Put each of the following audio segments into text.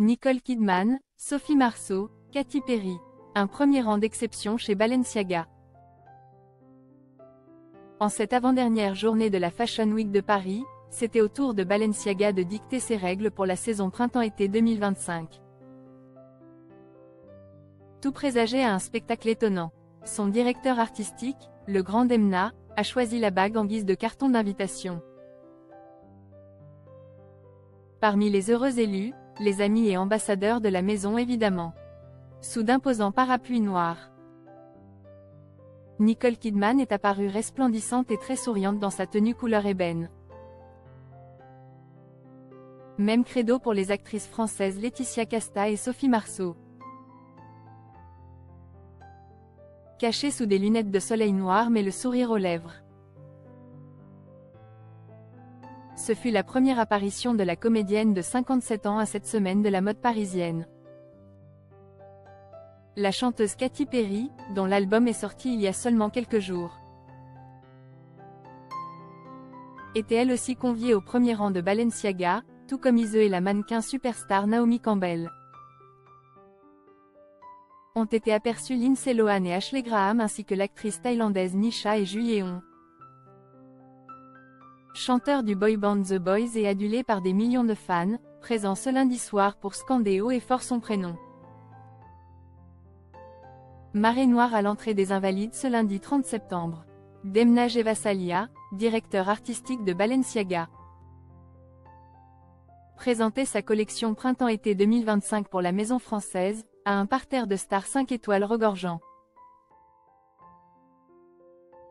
Nicole Kidman, Sophie Marceau, Katy Perry. Un premier rang d'exception chez Balenciaga. En cette avant-dernière journée de la Fashion Week de Paris, c'était au tour de Balenciaga de dicter ses règles pour la saison printemps-été 2025. Tout présageait à un spectacle étonnant. Son directeur artistique, le grand Demna, a choisi la bague en guise de carton d'invitation. Parmi les heureux élus, les amis et ambassadeurs de la maison évidemment. Sous d'imposants parapluies noirs. Nicole Kidman est apparue resplendissante et très souriante dans sa tenue couleur ébène. Même credo pour les actrices françaises Laetitia Casta et Sophie Marceau. Cachée sous des lunettes de soleil noir mais le sourire aux lèvres. Ce fut la première apparition de la comédienne de 57 ans à cette semaine de la mode parisienne. La chanteuse Katy Perry, dont l'album est sorti il y a seulement quelques jours, était elle aussi conviée au premier rang de Balenciaga, tout comme Ise et la mannequin superstar Naomi Campbell. Ont été aperçus Lindsay Lohan et Ashley Graham ainsi que l'actrice thaïlandaise Nisha et Ju Yeon. Chanteur du boy band The Boys et adulé par des millions de fans, présent ce lundi soir pour scander haut et fort son prénom. Marée noire à l'entrée des Invalides ce lundi 30 septembre. Demna Jevasalia, directeur artistique de Balenciaga. Présentait sa collection Printemps-été 2025 pour la maison française, à un parterre de stars 5 étoiles regorgeant.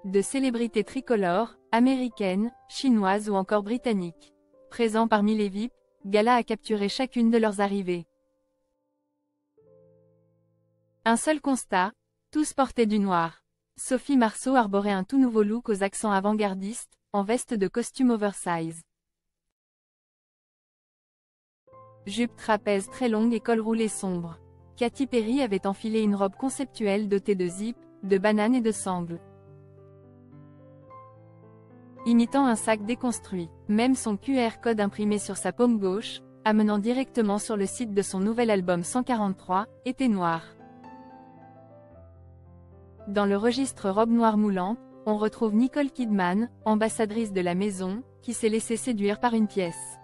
De célébrités tricolores, américaines, chinoises ou encore britanniques. Présents parmi les VIP, Gala a capturé chacune de leurs arrivées. Un seul constat, tous portaient du noir. Sophie Marceau arborait un tout nouveau look aux accents avant-gardistes, en veste de costume oversize. Jupe trapèze très longue et col roulé sombre. Katy Perry avait enfilé une robe conceptuelle dotée de zip, de bananes et de sangles. Imitant un sac déconstruit, même son QR code imprimé sur sa paume gauche, amenant directement sur le site de son nouvel album 143, était noir. Dans le registre robe noire moulante, on retrouve Nicole Kidman, ambassadrice de la maison, qui s'est laissée séduire par une pièce.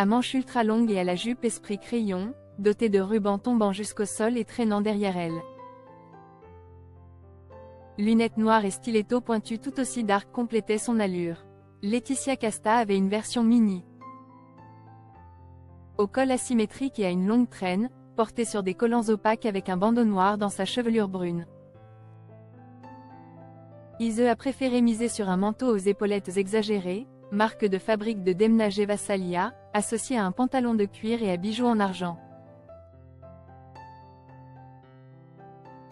à manches ultra longues et à la jupe esprit crayon, dotée de rubans tombant jusqu'au sol et traînant derrière elle. Lunettes noires et stiletto pointus tout aussi dark complétaient son allure. Laetitia Casta avait une version mini. Au col asymétrique et à une longue traîne, portée sur des collants opaques avec un bandeau noir dans sa chevelure brune. Ise a préféré miser sur un manteau aux épaulettes exagérées, marque de fabrique de Demna Vassalia, associé à un pantalon de cuir et à bijoux en argent.